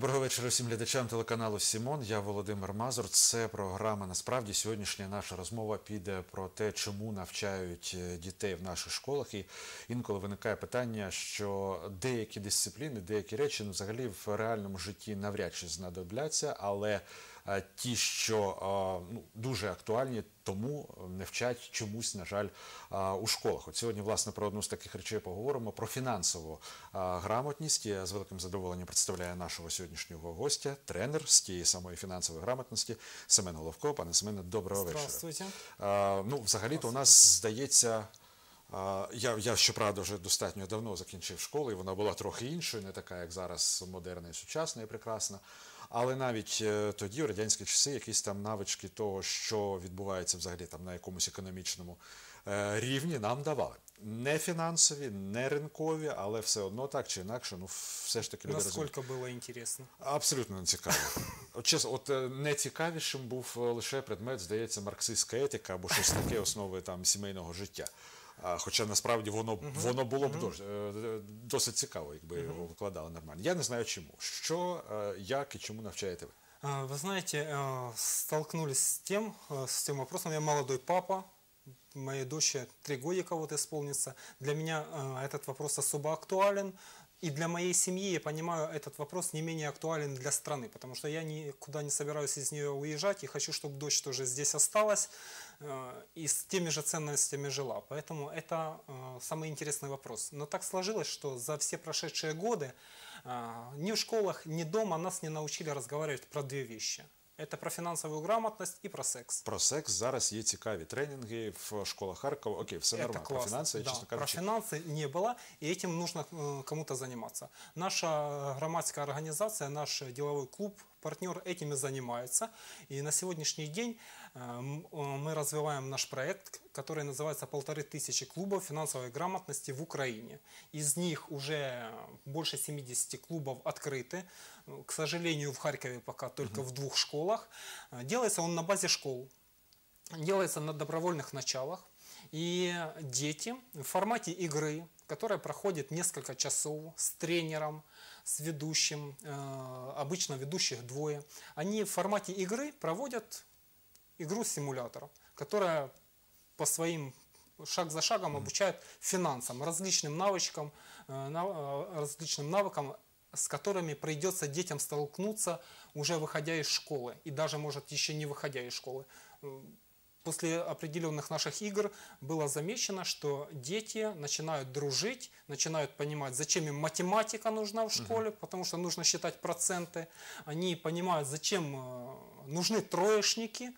profesor Доброго вечора всім глядачам телеканалу Сімон. Я Володимир Мазур. Це програма. Насправді сьогоднішня наша розмова піде про те, чому навчають е, дітей в наших школах. І інколи виникає питання, що деякі дисципліни, деякі речі ну, взагалі в реальному житті навряд чи знадобляться, але е, ті, що е, ну, дуже актуальні, тому не вчать чомусь, на жаль, у школах. От сьогодні, власне, про одну з таких речей поговоримо про фінансову грамотність. Я з великим задоволенням представляю нашого сьогоднішнього гостя, тренер з тієї самої фінансової грамотності Семен Головко. Пане Семене, доброго вечора. Здравствуйте. Е, Ну, взагалі-то у нас здається. Я, я щоправда вже достатньо давно закінчив школу, і вона була трохи іншою, не така, як зараз модерна і сучасна і прекрасна. Але навіть е, тоді, у радянські часи, якісь там навички того, що відбувається взагалі там на якомусь економічному е, рівні, нам давали Не фінансові, не ринкові, але все одно так чи інакше, ну все ж таки люди розуміють. Насколько было интересно. Абсолютно не цікаво. От чесно, от е, найцікавішим був е, лише предмет, здається, марксистська етика або щось таке основи там сімейного життя. А, Хоча насправді воно, воно було б дос- е, досить цікаво, якби його викладали нормально. Я не знаю чому. Що, е, як і чому навчаєте ви? А, Вы знаете, э, столкнулись с тем, э, с тем вопросом. Я молодой папа, моей дочери три годика вот исполнится. Для меня э, этот вопрос особо актуален. И для моей семьи, я понимаю, этот вопрос не менее актуален для страны, потому что я никуда не собираюсь из нее уезжать и хочу, чтобы дочь тоже здесь осталась э, и с теми же ценностями жила. Поэтому это э, самый интересный вопрос. Но так сложилось, что за все прошедшие годы а, ни в школах, ни дома нас не научили разговаривать про две вещи. Это про финансовую грамотность и про секс. Про секс зараз є цікаві тренінги в школах Харкова. Окей, все Это нормально. Про классно. фінанси, я, Да, чесно про кажучи, финансы не было, и этим нужно э, кому-то заниматься. Наша громадская организация, наш деловой клуб, партнер этим и занимается. И на сегодняшний день э, м- э, мы развиваем наш проект, который называется «Полторы тысячи клубов финансовой грамотности в Украине». Из них уже больше 70 клубов открыты. К сожалению, в Харькове пока только в двух школах. Делается он на базе школ делается на добровольных началах. И дети в формате игры, которая проходит несколько часов с тренером, с ведущим, э, обычно ведущих двое, они в формате игры проводят игру-симулятор, которая по своим шаг за шагом обучает финансам, различным навычкам, э, э, различным навыкам, с которыми придется детям столкнуться уже выходя из школы и даже может еще не выходя из школы. Э, После определенных наших игр было замечено, что дети начинают дружить, начинают понимать, зачем им математика нужна в школе, потому что нужно считать проценты. Они понимают, зачем нужны троечники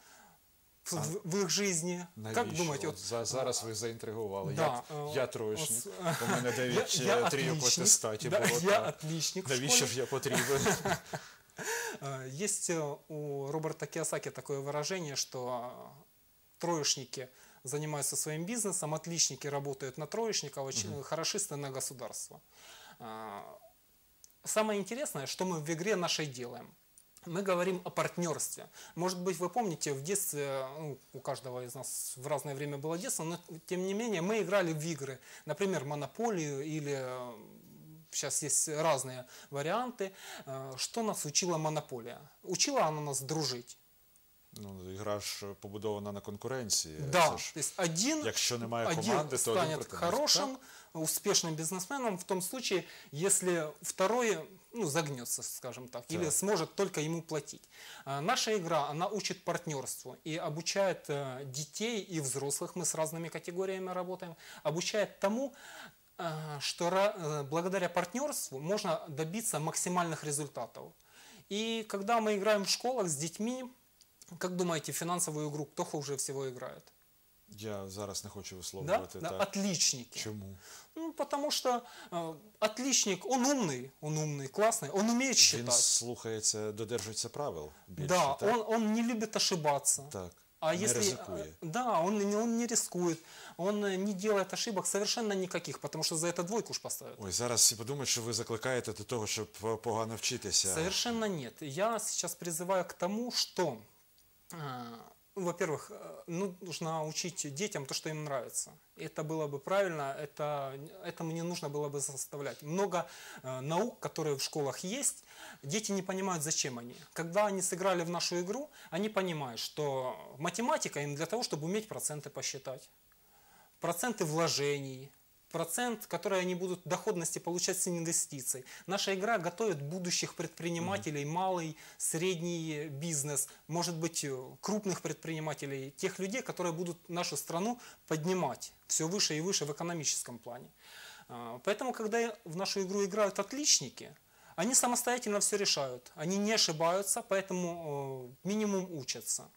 в, в- в их жизни. Как навіщо? думаете, От вот за, зараз ви заінтригували. Да, я, е, я троєчник, ос- у мене дев'ять я, я е, трійок в отличник, атестаті да, було. я так. отличник в Навіщо школе. ж я потрібен? Э, Есть э, у Роберта Киосаки такое выражение, что э, троечники занимаются своим бизнесом, отличники работают на троечников, а чи- хорошисты на государство. А, Самое интересное, что мы в игре нашей делаем. Мы говорим о партнерстве. Может быть, вы помните, в детстве, ну, у каждого из нас в разное время было детство, но тем не менее мы играли в игры. Например, Монополию или э, сейчас есть разные варианты. Э, Что нас учила Монополия? Учила она нас дружить. Ну, ігра ж побудована на конкуренції. Да, Це ж, то есть один, якщо немає один команди, то один станет проти хорошим, Успешным бизнесменом в том случае, если второй ну, загнется, скажем так, или Так. сможет только ему платить. А, Наша игра, она учит партнерству и обучает э, детей и взрослых, мы с разными категориями работаем, обучает тому, э, что э, благодаря партнерству можно добиться максимальных результатов. И когда мы играем в школах с детьми, как думаете, финансовую игру кто хуже всего играет? Я зараз не хочу Да? висловлювати Да, так. Отличники. Чому? Ну, потому что э, отличник, он умный, он умный, классный, он умеет Він считать. слухається, додержується правил більше, да, так? он, он не любит ошибаться. Так. А не если, ризикує. э, да, он, не- он не рискует, он э, не делает ошибок совершенно никаких, потому что за это двойку ж поставят. Ой, зараз всі подумають, що ви закликаєте до того, щоб е, погано вчитися. Совершенно нет. Я сейчас призываю к тому, что э, Ну, во-первых, э, ну, нужно учить детям то, что им нравится. Это было бы правильно, это, этому не нужно было бы заставлять. Много э, наук, которые в школах есть, дети не понимают, зачем они. Когда они сыграли в нашу игру, они понимают, что математика им для того, чтобы уметь проценты посчитать. Проценты вложений, процент, который они будут доходности получать с инвестиций. Наша игра готовит будущих предпринимателей, малый, средний бизнес, может быть, э, крупных предпринимателей, тех людей, которые будут нашу страну поднимать все выше и выше в экономическом плане. А, Поэтому, когда в нашу игру играют отличники, они самостоятельно все решают. Они не ошибаются, поэтому э, минимум учатся.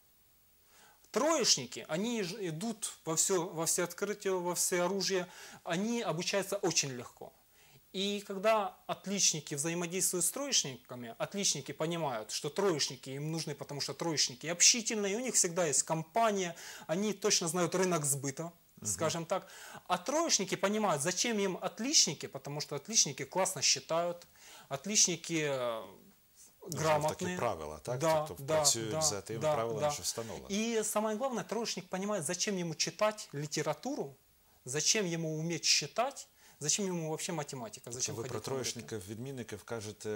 Троечники, они идут во все, во все открытия, во все оружие, они обучаются очень легко. И когда отличники взаимодействуют с троечниками, отличники понимают, что троечники им нужны, потому что троечники общительные, у них всегда есть компания, они точно знают рынок сбыта, скажем так. А троечники понимают, зачем им отличники, потому что отличники классно считают, отличники Ну, Такі грамотные. правила, так? Да, тобто да, працюють да, за тими да, правилами, да. що встановлено. И самое главное, троечник понимает, зачем ему читать литературу, зачем ему уметь считать, зачем ему вообще математика, зачем Ви ходить про на уроки. троєчників, відмінників кажете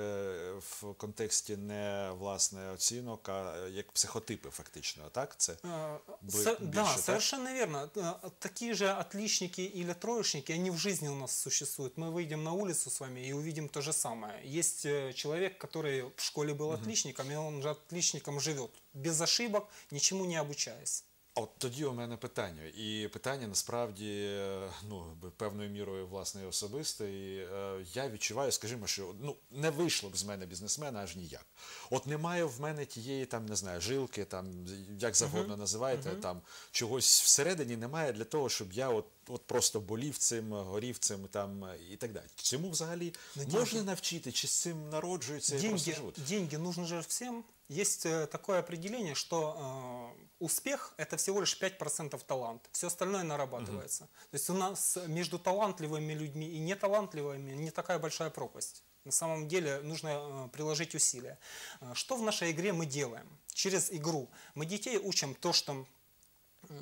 в контексті не власне оцінок, а як психотипи, фактично, так? Це Э, Бли- со- больше, да, так? совершенно верно. Э, Такие же отличники или троечники, они в жизни у нас существуют. Мы выйдем на улицу с вами и увидим то же самое. Есть э, человек, который в школе был отличником, и он же отличником живет. Без ошибок, ничему не обучаясь. От тоді у мене питання. І питання насправді е, ну, певною мірою власне особисте. І, е, я відчуваю, скажімо, що ну, не вийшло б з мене бізнесмена аж ніяк. От немає в мене тієї там, не знаю, жилки, там, як завгодно називаєте, там чогось всередині немає для того, щоб я от, от просто болів цим, горів цим там і так далі. Цьому взагалі Ну, можна навчити, чи з цим народжуються і просто деньги, живуть? деньги нужны же всем. Есть э, такое определение, что э, успех это всего лишь 5% талант. Все остальное нарабатывается. То есть у нас между талантливыми людьми и неталантливыми не такая большая пропасть. На самом деле нужно э, приложить усилия. Э, Что в нашей игре мы делаем? Через игру мы детей учим то, что м,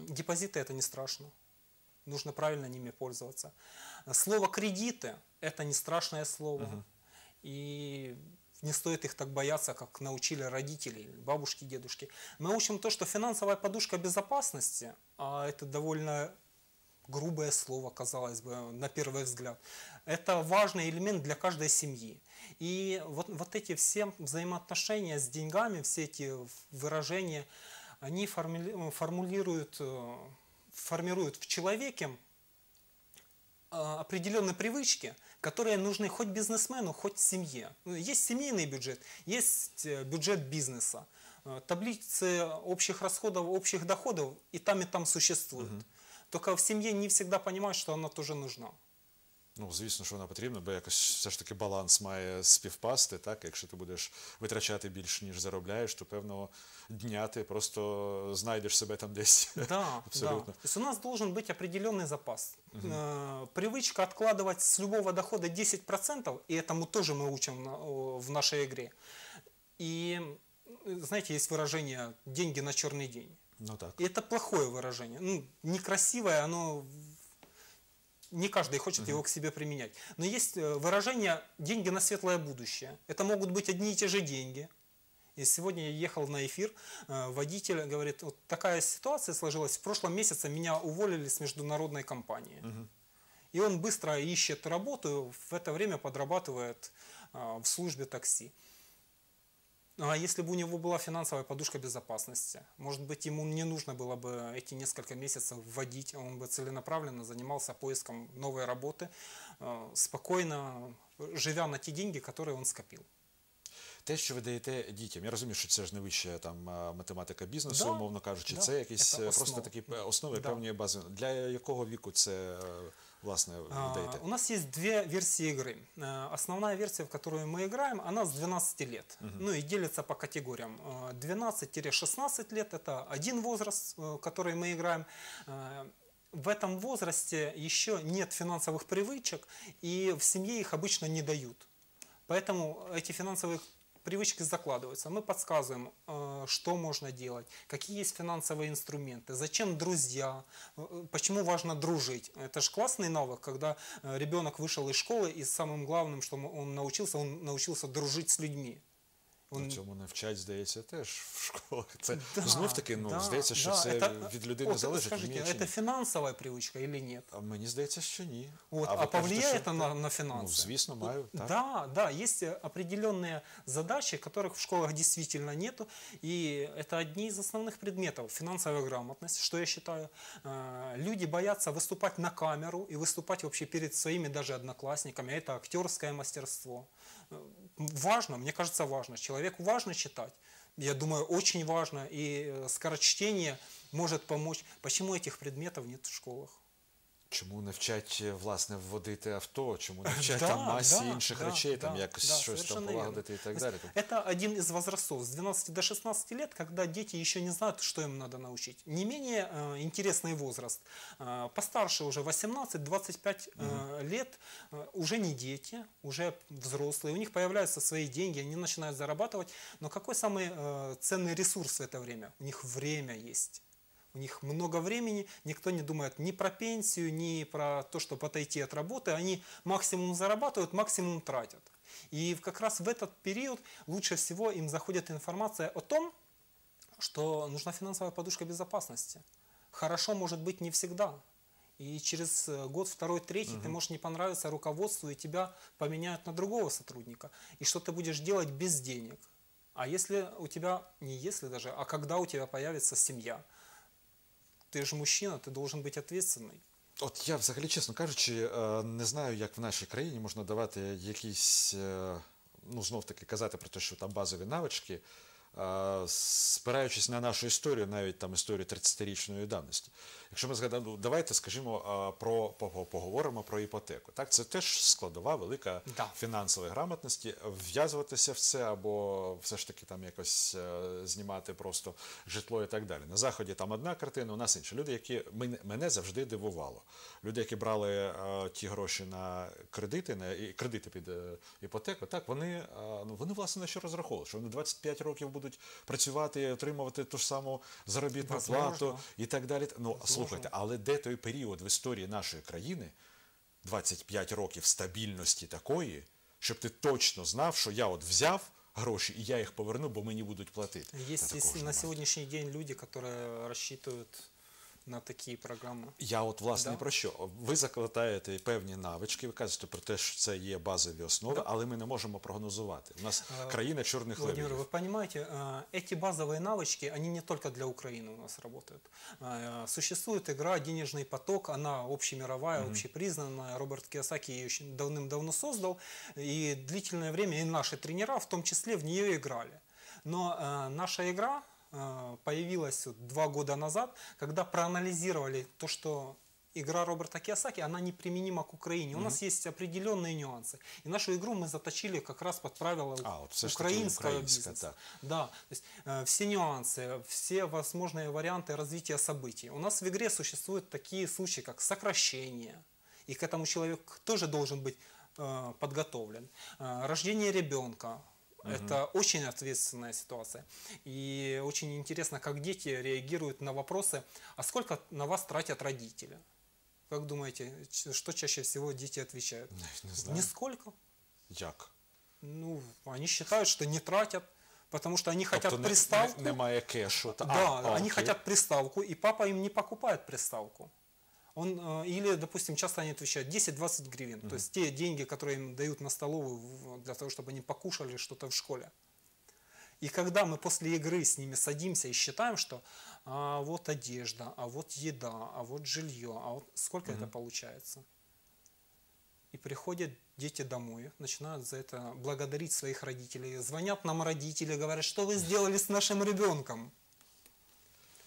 депозиты это не страшно. Нужно правильно ними пользоваться. Слово кредиты это не страшное слово. И не стоит их так бояться, как научили родители, бабушки, дедушки. Мы учим то, что финансовая подушка безопасности, а это довольно грубое слово, казалось бы, на первый взгляд, это важный элемент для каждой семьи. И вот, вот эти все взаимоотношения с деньгами, все эти выражения, они формули- формулируют, э, формируют в человеке а, определенные привычки, которые нужны хоть бизнесмену, хоть семье. Ну, Есть семейный бюджет, есть э, бюджет бизнеса. Э, Таблицы общих расходов, общих доходов и там, и там существуют. Только в семье не всегда понимают, что она тоже нужна. Ну, звісно, що вона потрібна, бо якось все ж таки баланс має співпасти. Так, якщо ти будеш витрачати більше, ніж заробляєш, то певного дня ти просто знайдеш себе там десь. Да, Абсолютно. да. То есть у нас должен быть определенный запас. Э, Привычка откладывать с любого дохода 10%, и этому тоже мы учим на- о, в нашей игре. И, э, знаете, есть выражение «деньги на черный день». Ну так. И это плохое выражение. Ну, некрасивое, оно... не каждый хочет его к себе применять. Но есть э, выражение «деньги на светлое будущее». Это могут быть одни и те же деньги. И сегодня я ехал на эфир, э, водитель говорит, вот такая ситуация сложилась, в прошлом месяце меня уволили с международной компании. И он быстро ищет работу, в это время подрабатывает а, в службе такси. Ну, А если бы у него была финансовая подушка безопасности, может быть, ему не нужно было бы эти несколько месяцев вводить, он бы целенаправленно занимался поиском новой работы, э, спокойно живя на те деньги, которые он скопил. Те, що ви даєте дітям, я розумію, що це ж не вища там а, математика бізнесу, Да, умовно кажучи, да, це якісь це е, просто основа. такі е, основи Да. певні бази. Для якого віку це е, власне А, даєте? У нас есть две версии игры. Э, Основная версия, в которую мы играем, она с 12 лет. Ну и делится по категориям. Э, 12-16 лет это один возраст, э, в который мы играем. Э, В этом возрасте еще нет финансовых привычек, и в семье их обычно не дают. Поэтому эти финансовые привычки закладываются. Мы подсказываем, э, что можно делать, какие есть финансовые инструменты, зачем друзья, э, почему важно дружить. Это же классный навык, когда э, ребенок вышел из школы, и самым главным, что он научился, он научился дружить с людьми. Он... Цьому навчать, здається, теж в школах. Це Да, знов таки, ну да, здається, що да, це это- від людини вот залежить. Скажите, вміє чи это ні. финансовая привычка или нет? А мені здається, що ні. Вот, ви а, кажете, повлияет що- она на финансы? Ну, звісно, маю. Так. Да, да, есть э, определенные задачи, которых в школах действительно нету, и это одни из основных предметов. Финансовая грамотность, что я считаю. Э, Люди боятся выступать на камеру и выступать вообще перед своими даже одноклассниками. Это актерское мастерство. Важно, мне кажется, важно. Человеку важно читать. Я думаю, очень важно, и э, скорочтение может помочь. Почему этих предметов нет в школах? Чому не вчать е, власне вводити авто? Чому не вчать Да, там масі да, інших да, речей, там да, якось да, щось там совершенно полагодити і верно. так То далі? есть Это один из возрастов с 12 до 16 лет, когда дети еще не знают, что им надо научить. Не менее э, интересный возраст. Э, постарше уже 18-25 э, лет э, уже не дети, уже взрослые. У них появляются свои деньги, они начинают зарабатывать. Но какой самый э, ценный ресурс в это время? У них время есть. У них много времени, никто не думает ни про пенсию, ни про то, чтобы отойти от работы. Они максимум зарабатывают, максимум тратят. И как раз в этот период лучше всего им заходит информация о том, что нужна финансовая подушка безопасности. Хорошо может быть не всегда. И через э, год, второй, третий ты можешь не понравиться руководству, и тебя поменяют на другого сотрудника. И что ты будешь делать без денег? А если у тебя, не если даже, а когда у тебя появится семья? Ты же мужчина, ты должен быть ответственный. От я взагалі, чесно кажучи, е, не знаю, як в нашій країні можна давати якісь, е, ну знов таки казати про те, що там базові навички, е, спираючись на нашу історію, навіть там історію 30-річної давності. Якщо ми згадаємо, ну, давайте скажімо про поговоримо про іпотеку. Так, це теж складова велика Да. фінансової грамотності. Вв'язуватися в це або все ж таки там якось е, знімати просто житло і так далі. На заході там одна картина, у нас інша. Люди, які мене, завжди дивувало. Люди, які брали е, ті гроші на кредити, на і кредити під е, іпотеку, так вони, ну вони власне на що розраховували, що вони 25 років будуть працювати отримувати ту ж саму заробітну плату і так далі. Ну слухайте, але де той період в історії нашої країни? 25 років стабільності такої, щоб ти точно знав, що я от взяв гроші і я їх поверну, бо мені будуть платити. Есть ж на сьогоднішній сегодняшний день люди, которые рассчитывают на такие программы. Я от власне Да. про що? Ви закладаєте певні навички, ви кажете про те, що це є базові основи, але ми не можемо прогнозувати. У нас А, країна чорних Владимир, вы лебедів. понимаете, э, эти базовые навычки, они не только для Украины у нас работают. Э, Существует игра «Денежный поток», она общемировая, общепризнанная. Роберт Киосаки ее еще давным-давно создал. И длительное время и наши тренера в том числе в нее играли. Но э, наша игра э, появилась вот два года назад, когда проанализировали то, что игра Роберта Киосаки, она неприменима к Украине. У нас есть определенные нюансы. И нашу игру мы заточили как раз под правила А, вот украинского бизнеса. да. Да, то есть э, все нюансы, все возможные варианты развития событий. У нас в игре существуют такие случаи, как сокращение, и к этому человек тоже должен быть э, подготовлен. Э, рождение ребенка. Это очень ответственная ситуация. И очень интересно, как дети реагируют на вопросы, а сколько на вас тратят родители? Как думаете, что чаще всего дети отвечают? Не, не знаю. Нисколько. Як? Ну, они считают, что не тратят, потому что они хотят тобто не- приставку. не- немає кешу. Да, а, а, они окей. хотят приставку, и папа им не покупает приставку. Он, э, или, допустим, часто они отвечают 10-20 гривен. То есть те деньги, которые им дают на столовую для того, чтобы они покушали что-то в школе. И когда мы после игры с ними садимся и считаем, что а, вот одежда, а вот еда, а вот жилье, а вот сколько это получается? И приходят дети домой, начинают за это благодарить своих родителей. Звонят нам родители, говорят, что вы сделали с нашим ребенком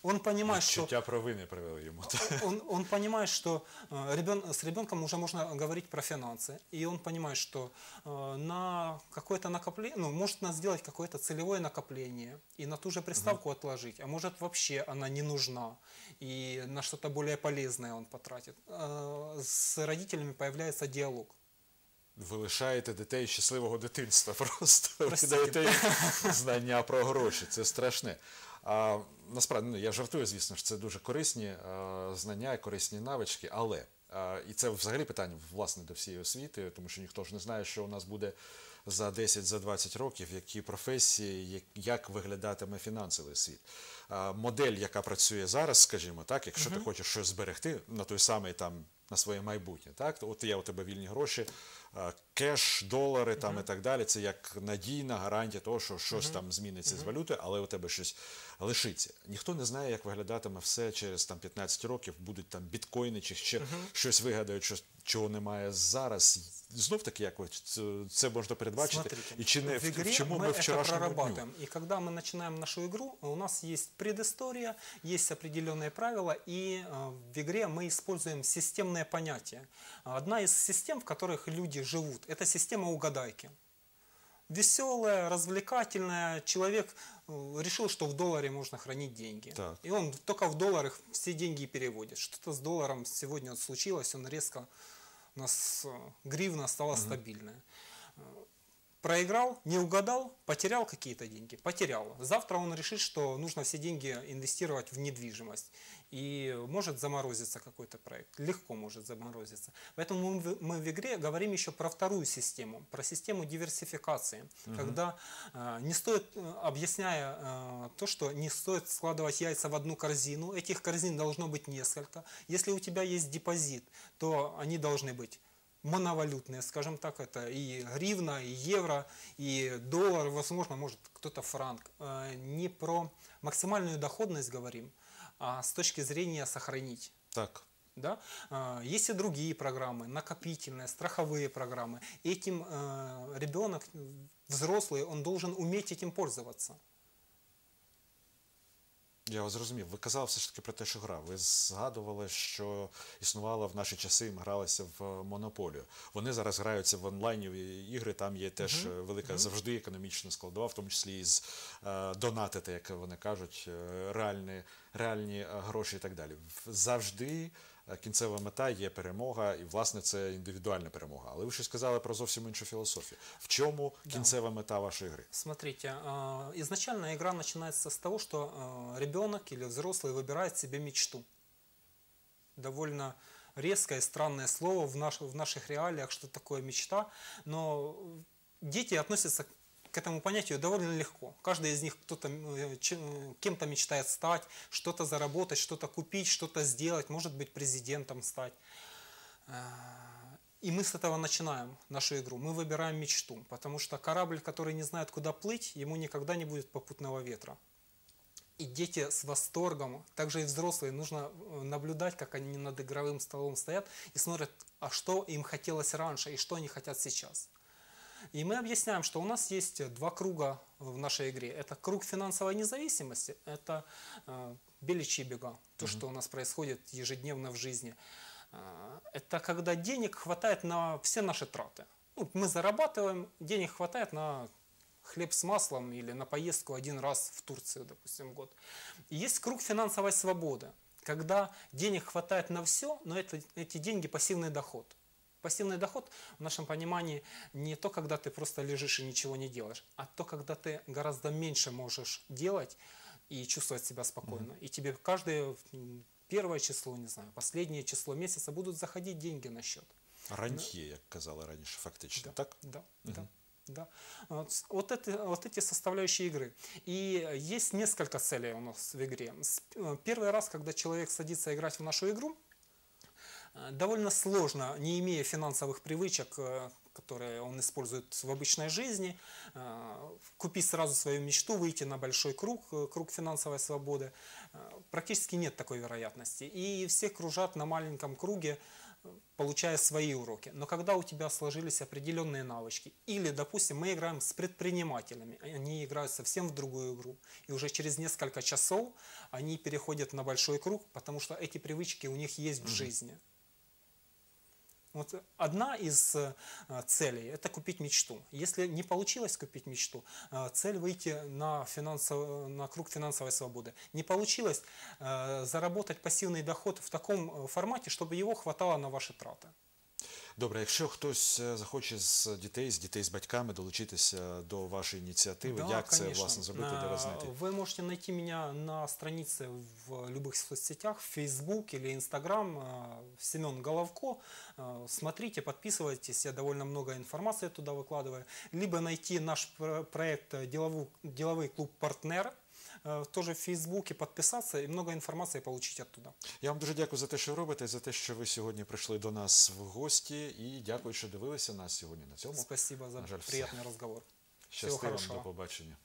Он понимает, что Чуття провини привели йому. он, он понимает, что э, ребен- с ребенком уже можно говорить про финансы. И он понимает, что э, на какое-то накопление, ну, может на- сделать какое-то целевое накопление и на ту же приставку отложить. А может вообще она не нужна. И на что-то более полезное он потратит. Э, с родителями появляется диалог. Ви лишаєте дітей щасливого дитинства просто. Ви Простите. даєте їм знання про гроші. Це страшне. А, насправді, ну, я жартую, звісно ж, це дуже корисні е, знання і корисні навички, але е, і це взагалі питання власне до всієї освіти, тому що ніхто ж не знає, що у нас буде за 10 за 20 років, які професії, як- виглядатиме фінансовий світ. Е, Модель, яка працює зараз, скажімо так, якщо ти хочеш щось зберегти на той самий там на своє майбутнє, так то от є у тебе вільні гроші, е, кеш, долари там і так далі. Це як надійна гарантія того, що щось там зміниться з валютою, але у тебе щось лишиться. Ніхто не знає, як виглядатиме все через там 15 років. Будуть там біткоїни чи ще щось вигадають, що чого немає зараз. Знов таки, як от це, можна передбачити. Смотрите, І чи не в игре вчимо мы ми это вчорашньому дню? прорабатываем. И когда мы начинаем нашу игру, у нас есть предыстория, есть определенные правила, и в игре мы используем системные понятия. Одна из систем, в которых люди живут, это система угадайки. Веселая, развлекательная. Человек э, решил, что в долларе можно хранить деньги. Так. И он только в долларах все деньги переводит. Что-то с долларом сегодня случилось, он резко у нас э, гривна стала стабильная. Э, Проиграл, не угадал, потерял какие-то деньги, потерял. Завтра он решит, что нужно все деньги инвестировать в недвижимость. И может заморозиться какой-то проект. Легко может заморозиться. Поэтому мы в, игре говорим еще про вторую систему, про систему диверсификации. Когда э, не стоит, э, объясняя э, то, что не стоит складывать яйца в одну корзину, этих корзин должно быть несколько. Если у тебя есть депозит, то они должны быть моновалютные, скажем так, это и гривна, и евро, и доллар, возможно, может кто-то франк. Не про максимальную доходность говорим, а с точки зрения сохранить. Так. Да? А, Есть и другие программы, накопительные, страховые программы. Этим э, ребенок, взрослый, он должен уметь этим пользоваться. Я вас зрозумів. Ви казали все ж таки про те, що гра. Ви згадували, що існувала в наші часи, ми гралися в монополію. Вони зараз граються в онлайнові ігри. Там є теж е, велика завжди економічна складова, в тому числі із е, донатити, як вони кажуть, е, реальні, реальні е, гроші і так далі. Завжди е, кінцева мета є перемога, і власне це індивідуальна перемога. Але ви щось сказали про зовсім іншу філософію. В чому кінцева мета вашої гри? Смотрите, а, изначально игра начинается с того, что а, ребенок или взрослый выбирает себе мечту. Довольно резкое и странное слово в, наш- в наших реалиях, что такое мечта, но дети относятся к этому понятию довольно легко. Каждый из них кто-то э, э, кем-то мечтает стать, что-то заработать, что-то купить, что-то сделать, может быть президентом стать. А, И мы с этого начинаем нашу игру. Мы выбираем мечту, потому что корабль, который не знает, куда плыть, ему никогда не будет попутного ветра. И дети с восторгом, также и взрослые, нужно э, наблюдать, как они над игровым столом стоят и смотрят, а что им хотелось раньше и что они хотят сейчас. И мы объясняем, что у нас есть два круга в нашей игре. Это круг финансовой независимости, это э, беличьи бега, то, что у нас происходит ежедневно в жизни. Э, Это когда денег хватает на все наши траты. Ну, мы зарабатываем, денег хватает на хлеб с маслом или на поездку один раз в Турцию, допустим, год. И есть круг финансовой свободы, когда денег хватает на все, но это, эти деньги пассивный доход. Пассивный доход в нашем понимании не то, когда ты просто лежишь и ничего не делаешь, а то, когда ты гораздо меньше можешь делать и чувствовать себя спокойно. И тебе каждое первое число, не знаю, последнее число месяца будут заходить деньги на счет. Рантьє, як казали раніше, фактично. Так? Да, да. Да. Вот, это, вот эти составляющие игры. И есть несколько целей у нас в игре. Э, Первый раз, когда человек садится играть в нашу игру, довольно сложно, не имея финансовых привычек, э, которые он использует в обычной жизни, э, купить сразу свою мечту, выйти на большой круг, э, круг финансовой свободы. Э, Практически нет такой вероятности. И все кружат на маленьком круге, э, получая свои уроки. Но когда у тебя сложились определенные навычки, или, допустим, мы играем с предпринимателями, они играют совсем в другую игру, и уже через несколько часов они переходят на большой круг, потому что эти привычки у них есть в жизни. Вот одна из э, целей – это купить мечту. Если не получилось купить мечту, э, цель выйти на, финансово, на круг финансовой свободы. Не получилось э, заработать пассивный доход в таком формате, чтобы его хватало на ваши траты. Добре, якщо хтось е, захоче з дітей, з дітей з батьками долучитися до вашої ініціативи, як це конечно. власне зробити, де вас А, знайти? Вы можете найти меня на странице в любых соцсетях, в Facebook или Instagram, а, Семен Головко. А, Смотрите, подписывайтесь, я довольно много информации туда выкладываю. Либо найти наш про- проект э, «Делову- «Деловой клуб партнер», э, тоже в Фейсбуке, подписаться и много информации получить оттуда. Я вам дуже дякую за те, що робите, за те, що ви сьогодні прийшли до нас в гості, і дякую, що дивилися нас сьогодні на цьому. Спасибо за жаль, все. приятный Всього Щасти вам, хорошого. до побачення.